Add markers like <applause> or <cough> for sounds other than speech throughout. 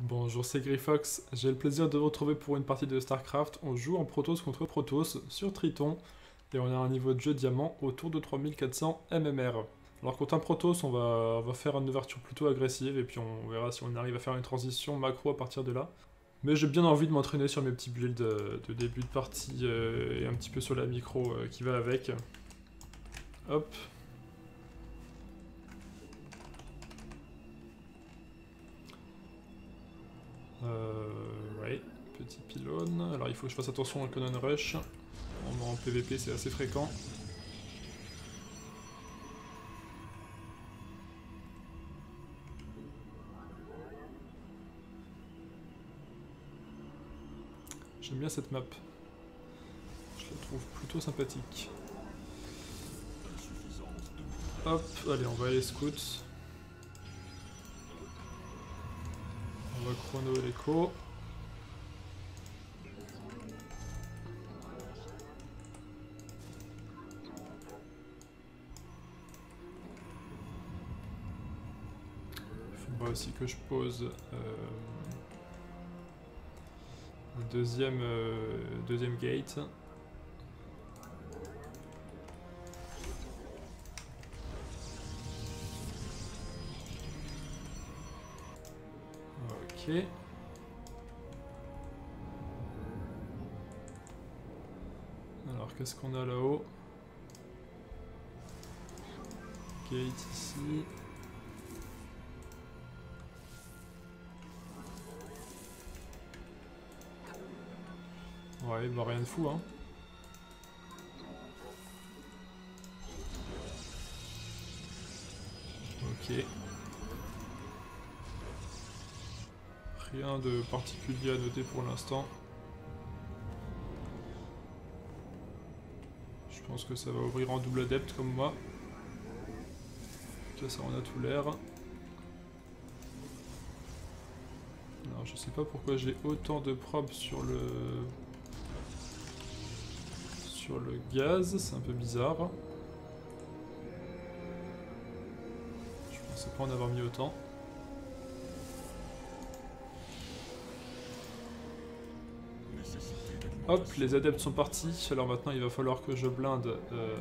Bonjour, c'est Grifox. J'ai le plaisir de vous retrouver pour une partie de StarCraft. On joue en Protoss contre Protoss sur Triton et on a un niveau de jeu diamant autour de 3400 MMR. Alors contre un Protoss, on va, on va faire une ouverture plutôt agressive et puis on verra si on arrive à faire une transition macro à partir de là. Mais j'ai bien envie de m'entraîner sur mes petits builds de, début de partie euh, et un petit peu sur la micro euh, qui va avec. Hop, Euh, ouais, petit pylône. Alors il faut que je fasse attention au cannon rush. En, en PVP c'est assez fréquent. J'aime bien cette map. Je la trouve plutôt sympathique. Hop, allez, on va aller scout. Chrono l'écho. Il faudra aussi que je pose euh, le deuxième, euh, deuxième gate. Alors qu'est-ce qu'on a là-haut? Gate ici. Ouais, bah rien de fou hein. Ok. Rien de particulier à noter pour l'instant. Je pense que ça va ouvrir en double adepte comme moi. Ok, ça en a tout l'air. Alors je sais pas pourquoi j'ai autant de probes sur le... Sur le gaz, c'est un peu bizarre. Je pensais pas en avoir mis autant. Hop, les adeptes sont partis. Alors maintenant, il va falloir que je blinde euh,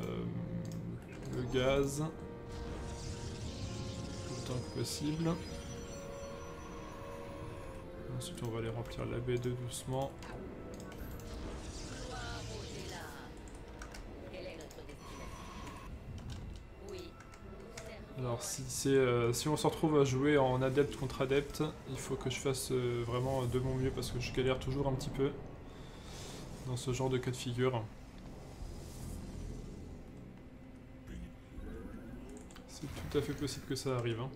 le gaz autant que possible. Ensuite, on va aller remplir la B2 doucement. Alors si, euh, si on se retrouve à jouer en adepte contre adepte, il faut que je fasse euh, vraiment de mon mieux parce que je galère toujours un petit peu dans ce genre de cas de figure. C'est tout à fait possible que ça arrive. Hein.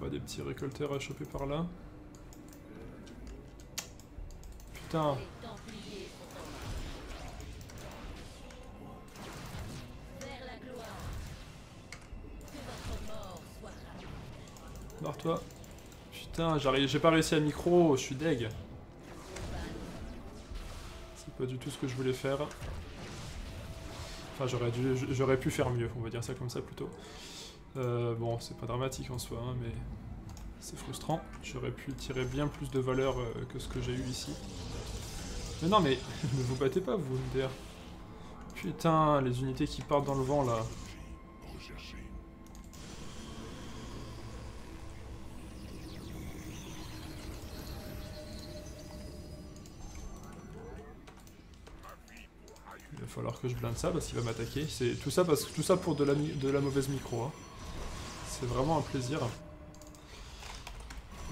Pas des petits récolteurs à choper par là. Putain, Les Templiers sont en marche. Vers la gloire. Que votre mort soit rapide. barre-toi. Putain, j'ai pas réussi à micro, je suis deg. C'est pas du tout ce que je voulais faire. Enfin, j'aurais pu faire mieux, on va dire ça comme ça plutôt. Euh, bon, c'est pas dramatique en soi, hein, mais c'est frustrant. J'aurais pu tirer bien plus de valeur euh, que ce que j'ai eu ici. Mais non, mais <laughs> ne vous battez pas, vous, MDR. Putain, les unités qui partent dans le vent là. Il va falloir que je blinde ça parce qu'il va m'attaquer. C'est tout ça tout ça pour de la, de la mauvaise micro. hein. C'est vraiment un plaisir.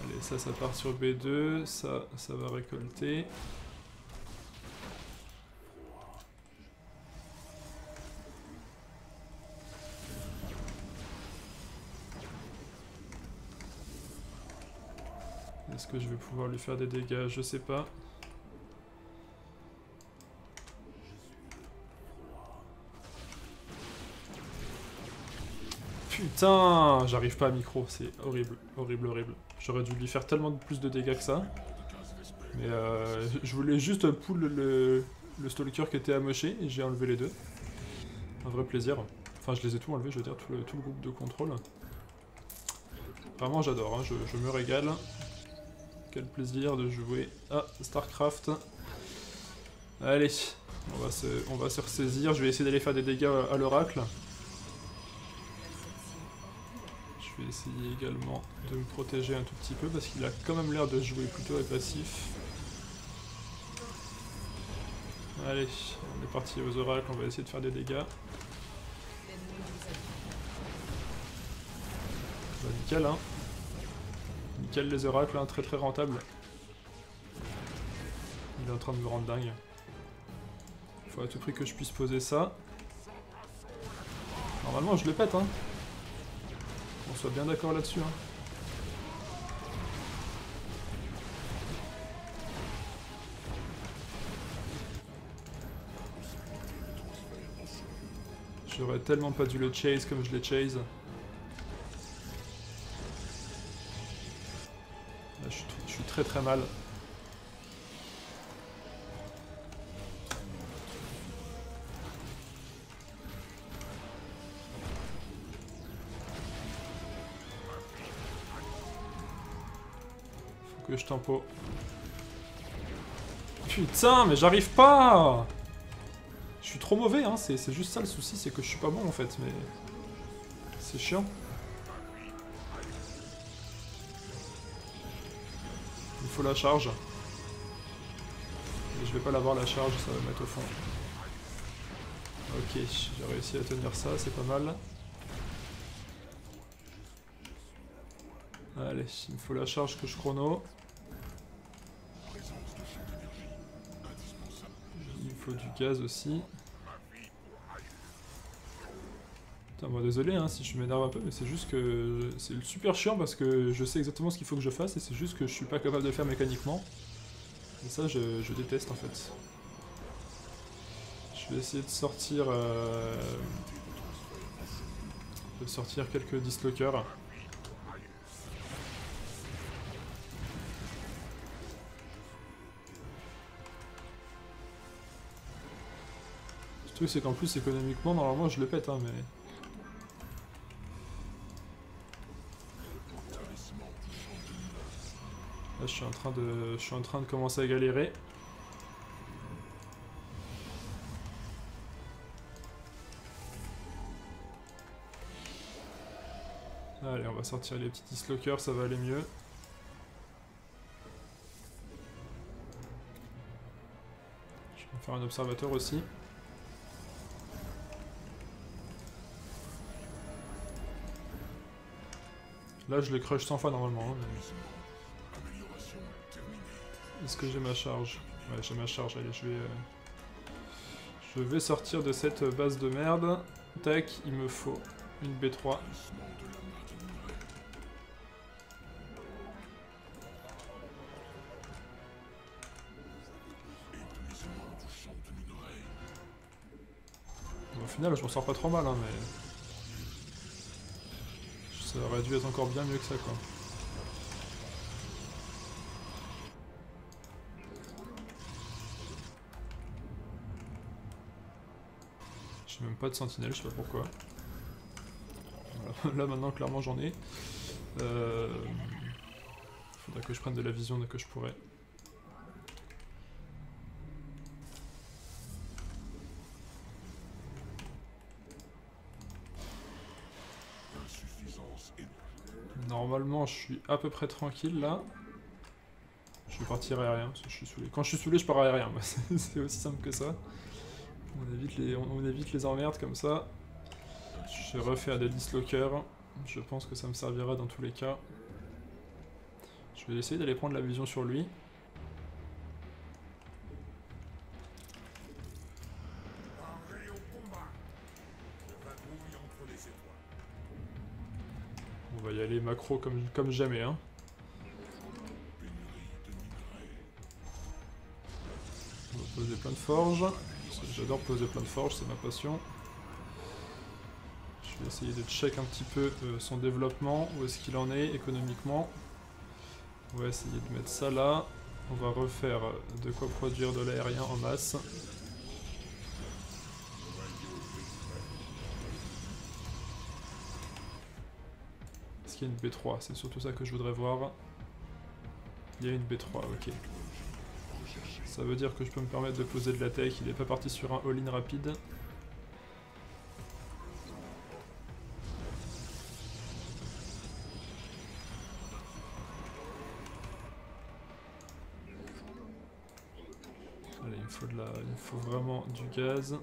Allez, ça, ça part sur B2. Ça, ça va récolter. Que je vais pouvoir lui faire des dégâts Je sais pas. Putain j'arrive pas à micro, c'est horrible, horrible, horrible. J'aurais dû lui faire tellement plus de dégâts que ça. Mais euh, je voulais juste pull le, le stalker qui était amoché et j'ai enlevé les deux. Un vrai plaisir. Enfin, je les ai tous enlevés, je veux dire, tout le, tout le groupe de contrôle. Vraiment, j'adore, hein, je me régale. Quel plaisir de jouer à StarCraft. Allez, on va se, on ressaisir. Je vais essayer d'aller faire des dégâts à l'oracle. Je vais essayer également de me protéger un tout petit peu parce qu'il a quand même l'air de jouer plutôt agressif. Allez, on est parti aux oracles, on va essayer de faire des dégâts. Bah, nickel hein. Les oracles, hein, très très rentable. Il est en train de me rendre dingue. Faut à tout prix que je puisse poser ça. Normalement je le pète hein. On soit bien d'accord là-dessus hein. J'aurais tellement pas dû le chase comme je l'ai chase. Très très mal. Faut que je tempo. Putain, mais j'arrive pas Je suis trop mauvais, hein. c'est juste ça le souci, c'est que je suis pas bon en fait, mais... C'est chiant. La charge. Je vais pas l'avoir la charge, ça va me mettre au fond. Ok, j'ai réussi à tenir ça, c'est pas mal. Allez, il me faut la charge que je chrono. Il me faut du gaz aussi. Moi désolé hein, si je m'énerve un peu, mais c'est juste que c'est super chiant parce que je sais exactement ce qu'il faut que je fasse et c'est juste que je suis pas capable de le faire mécaniquement. Et ça, je, je déteste en fait. Je vais essayer de sortir... Euh, de sortir quelques dislockers. Le truc c'est qu'en plus économiquement normalement je le pète hein mais... suis en train de. Je suis en train de commencer à galérer. Allez, on va sortir les petits dislockers, ça va aller mieux. Je vais faire un observateur aussi. Là, je les crush 100 fois normalement. hein, Est-ce que j'ai ma charge Ouais, j'ai ma charge. Allez, je vais... euh, Je vais sortir de cette base de merde. Tac, il me faut une B3. Bon, au final, je m'en sors pas trop mal, hein, mais... Ça aurait dû être encore bien mieux que ça, quoi. Pas de sentinelle, je sais pas pourquoi. <laughs> Là maintenant clairement j'en ai. Euh... Faudra que je prenne de la vision dès que je pourrai. Normalement je suis à peu près tranquille là. Je vais partir aérien suis saoulé. Quand je suis saoulé je pars aérien, <laughs> c'est aussi simple que ça. On évite les, on, évite les emmerdes comme ça. Je refais des dislockers. Je pense que ça me servira dans tous les cas. Je vais essayer d'aller prendre la vision sur lui. On va y aller macro comme, comme jamais. Hein. On va poser plein de forges. J'adore poser plein de forges, c'est ma passion. Je vais essayer de check un petit peu son développement, où est-ce qu'il en est économiquement. On va essayer de mettre ça là. On va refaire de quoi produire de l'aérien en masse. Est-ce qu'il y a une B3 C'est surtout ça que je voudrais voir. Il y a une B3, ok. Ça veut dire que je peux me permettre de poser de la tech. Il n'est pas parti sur un all-in rapide. Allez, il me faut, de la... il me faut vraiment du gaz.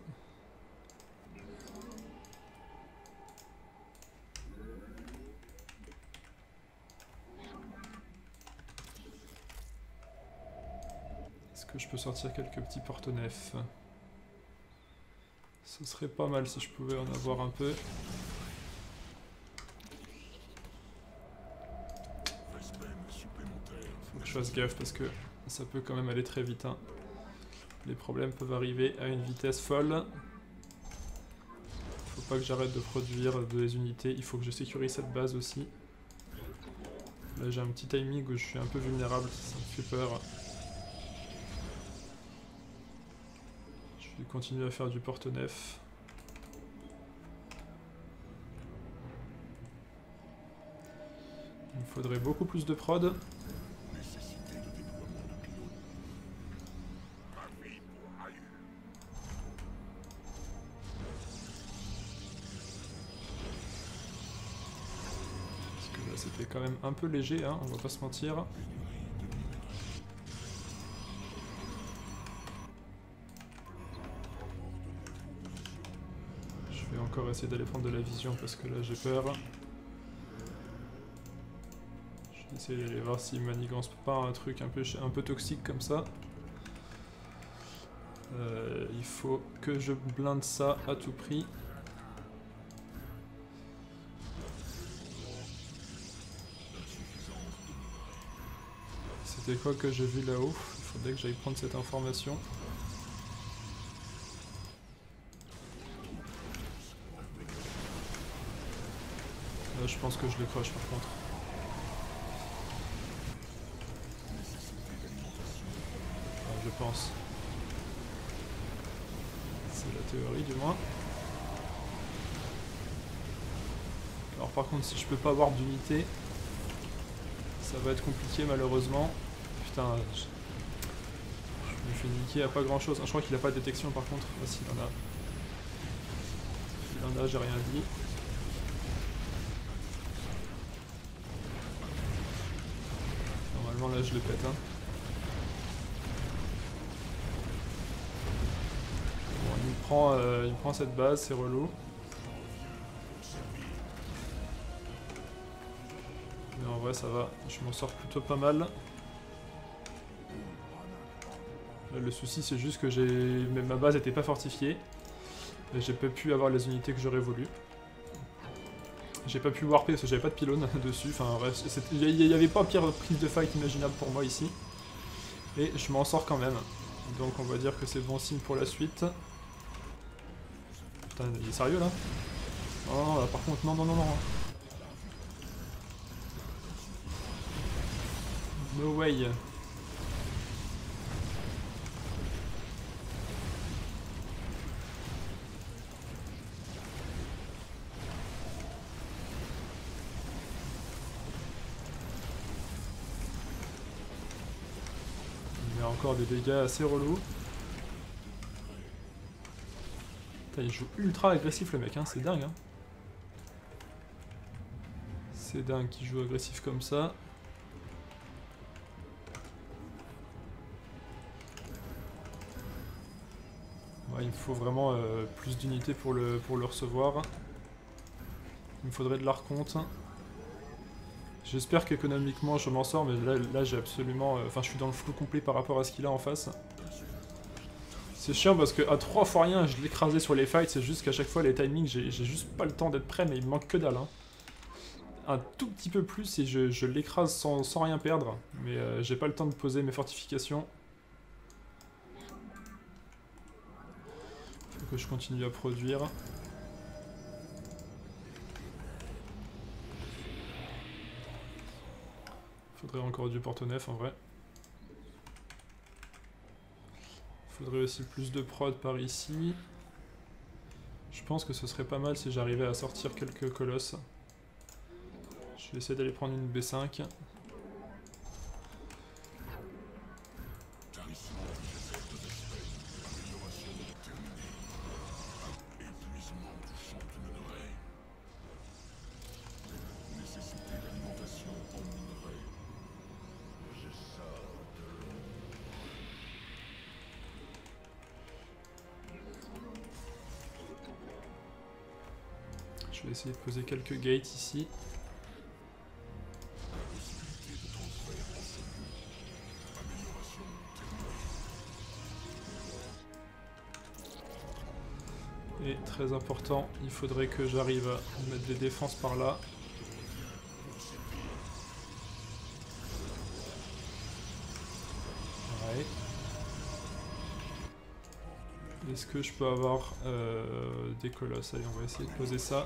Est-ce que je peux sortir quelques petits porte-nefs Ce serait pas mal si je pouvais en avoir un peu. Faut que je fasse gaffe parce que ça peut quand même aller très vite. hein. Les problèmes peuvent arriver à une vitesse folle. Faut pas que j'arrête de produire des unités. Il faut que je sécurise cette base aussi. Là j'ai un petit timing où je suis un peu vulnérable, ça me fait peur. Continuer à faire du porte-nef. Il faudrait beaucoup plus de prod. Parce que là c'était quand même un peu léger, hein, on va pas se mentir. Encore essayer d'aller prendre de la vision parce que là j'ai peur. Je vais essayer d'aller voir s'il manigance pas un truc un peu, un peu toxique comme ça. Euh, il faut que je blinde ça à tout prix. C'était quoi que j'ai vu là-haut? Il faudrait que j'aille prendre cette information. Je pense que je le croche par contre. Je pense. C'est la théorie du moins. Alors par contre, si je peux pas avoir d'unité, ça va être compliqué malheureusement. Putain, je, me fais niquer à pas grand chose. je crois qu'il a pas de détection par contre. Ah, s'il en a. S'il en a, j'ai rien dit. Là je le pète hein. Bon il prend, euh, prend cette base, c'est relou. Mais en vrai ça va, je m'en sors plutôt pas mal. Là, le souci c'est juste que j'ai ma base était pas fortifiée. J'ai pas pu avoir les unités que j'aurais voulu. J'ai pas pu warper parce que j'avais pas de pylône <laughs> dessus. Enfin il y, y avait pas pire prise de fight imaginable pour moi ici. Et je m'en sors quand même. Donc on va dire que c'est bon signe pour la suite. Putain, il est sérieux là? Oh là, par contre, non, non, non, non. No way. Encore des dégâts assez relous. Putain, il joue ultra agressif le mec, hein, c'est dingue. Hein. C'est dingue qu'il joue agressif comme ça. Il me faut vraiment euh, plus d'unités pour le, pour le recevoir. Il me faudrait de l'arconte. J'espère qu'économiquement je m'en sors, mais là, j'ai absolument... euh, Enfin, je suis dans le flou complet par rapport à ce qu'il a en face. C'est chiant parce que à trois fois rien, je l'écrasais sur les fights, c'est juste qu'à chaque fois les timings, j'ai juste pas le temps d'être prêt, mais il me manque que dalle. hein. Un tout petit peu plus et je, l'écrase sans, sans rien perdre, mais euh, j'ai pas le temps de poser mes fortifications. Faut que je continue à produire. Faudrait encore du porte-nef en vrai. Faudrait aussi plus de prod par ici. Je pense que ce serait pas mal si j'arrivais à sortir quelques colosses. Je vais essayer d'aller prendre une B5. Quelques gates ici. Et très important, il faudrait que j'arrive à mettre des défenses par là. Est-ce que je peux avoir euh, des colosses? Allez, on va essayer de poser ça.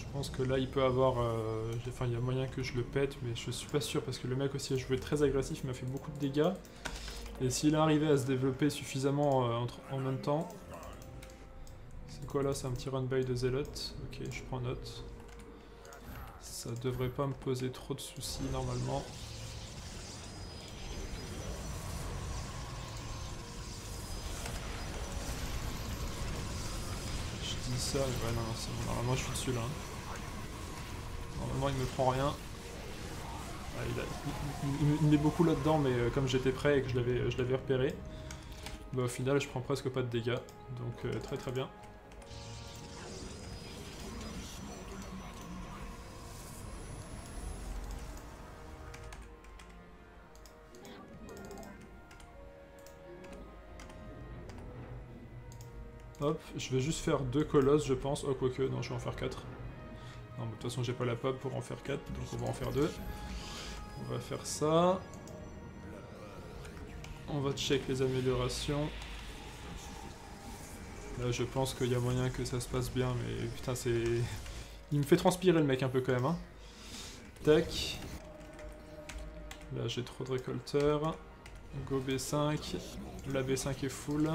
Je pense que là il peut avoir... euh, Enfin il y a moyen que je le pète mais je suis pas sûr parce que le mec aussi a joué très agressif, il m'a fait beaucoup de dégâts. Et s'il arrivait à se développer suffisamment euh, en même temps... C'est quoi là C'est un petit run by de Zealot. Ok je prends note. Ça devrait pas me poser trop de soucis normalement. Ouais non, c'est bon, normalement je suis dessus là. Normalement il me prend rien. Ah, il, a- il- met beaucoup là-dedans mais euh, comme j'étais prêt et que je l'avais je l'avais repéré, bah, au final je prends presque pas de dégâts. Donc euh, très très bien. Hop, je vais juste faire deux colosses, je pense. Oh, quoique, non, je vais en faire quatre. Non, de toute façon, j'ai pas la pop pour en faire quatre, donc on va en faire deux. On va faire ça. On va check les améliorations. Là, je pense qu'il y a moyen que ça se passe bien, mais putain, c'est... <laughs> Il me fait transpirer le mec un peu quand même, hein. Tac. Là, j'ai trop de récolteurs. Go B5. La B5 est full.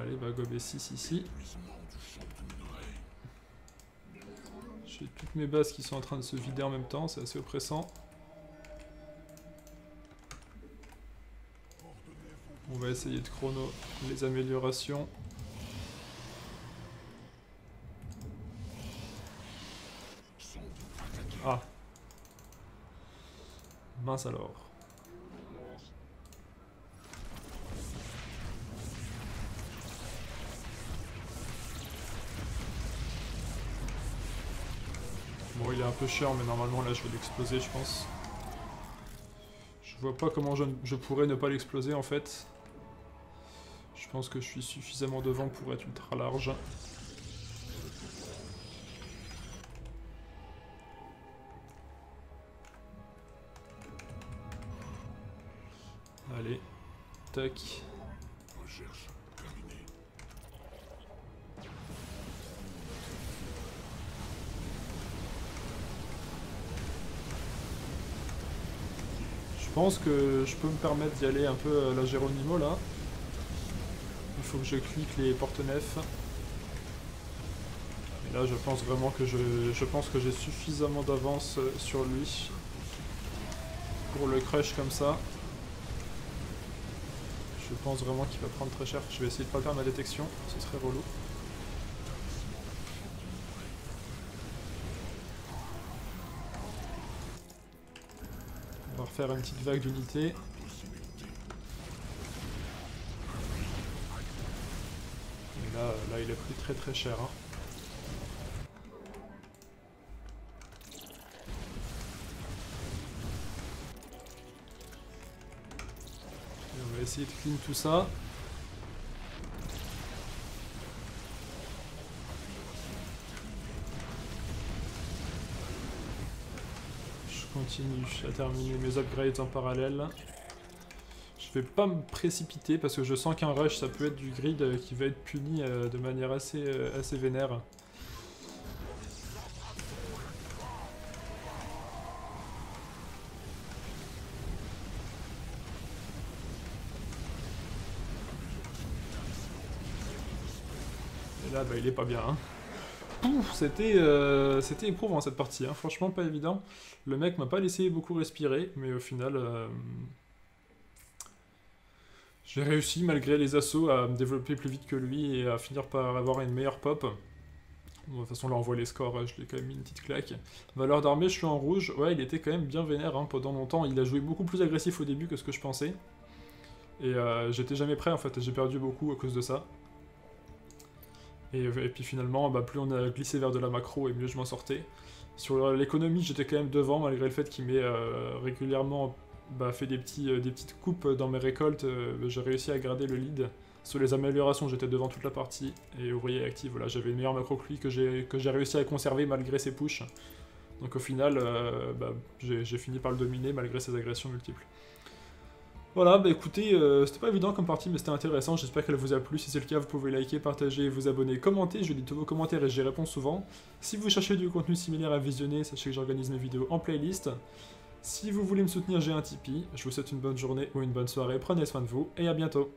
Allez, bah go B6 ici. J'ai toutes mes bases qui sont en train de se vider en même temps, c'est assez oppressant. On va essayer de chrono les améliorations. Ah. Mince alors. Un peu cher, mais normalement là je vais l'exploser, je pense. Je vois pas comment je, je pourrais ne pas l'exploser en fait. Je pense que je suis suffisamment devant pour être ultra large. Allez, tac. Pense que je peux me permettre d'y aller un peu à la Geronimo là. Il faut que je clique les porte-nefs. Et là je pense vraiment que je, je pense que j'ai suffisamment d'avance euh, sur lui pour le crush comme ça. Je pense vraiment qu'il va prendre très cher. Je vais essayer de pas perdre ma détection, ce serait relou. Refaire une petite vague d'unités. Et là, là, il a pris très très cher. hein. On va essayer de clean tout ça. Continue à terminer mes upgrades en parallèle. Je vais pas me précipiter parce que je sens qu'un rush ça peut être du grid euh, qui va être puni euh, de manière assez, euh, assez vénère. Et là bah il est pas bien. hein. C'était euh, c'était éprouvant cette partie, hein. franchement pas évident. Le mec m'a pas laissé beaucoup respirer, mais au final, euh, j'ai réussi malgré les assauts à me développer plus vite que lui et à finir par avoir une meilleure pop. De toute façon là on voit les scores, je l'ai quand même mis une petite claque. Valeur d'armée, je suis en rouge. Ouais, il était quand même bien vénère hein, pendant longtemps. Il a joué beaucoup plus agressif au début que ce que je pensais. Et euh, j'étais jamais prêt en fait, j'ai perdu beaucoup à cause de ça. Et, puis finalement, bah, plus on a glissé vers de la macro et mieux je m'en sortais. Sur l'économie, j'étais quand même devant malgré le fait qu'il m'ait euh, régulièrement bah, fait euh, des petites coupes dans mes récoltes. euh, j'ai réussi à garder le lead. Sur les améliorations, j'étais devant toute la partie. Et ouvrier actif, voilà, j'avais une meilleure macro que lui que j'ai réussi à conserver malgré ses pushs. Donc au final, bah, j'ai fini par le dominer malgré ses agressions multiples. Voilà, bah écoutez, euh, c'était pas évident comme partie, mais c'était intéressant. J'espère qu'elle vous a plu. Si c'est le cas, vous pouvez liker, partager, vous abonner, commenter. Je lis tous vos commentaires et j'y réponds souvent. Si vous cherchez du contenu similaire à visionner, sachez que j'organise mes vidéos en playlist. Si vous voulez me soutenir, j'ai un Tipeee. Je vous souhaite une bonne journée ou une bonne soirée. Prenez soin de vous et à bientôt.